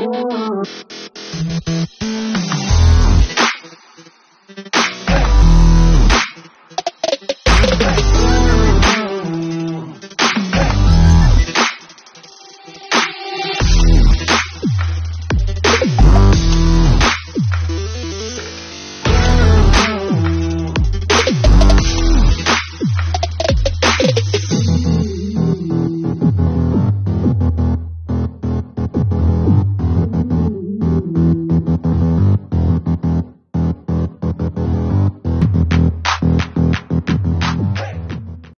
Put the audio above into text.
Oh.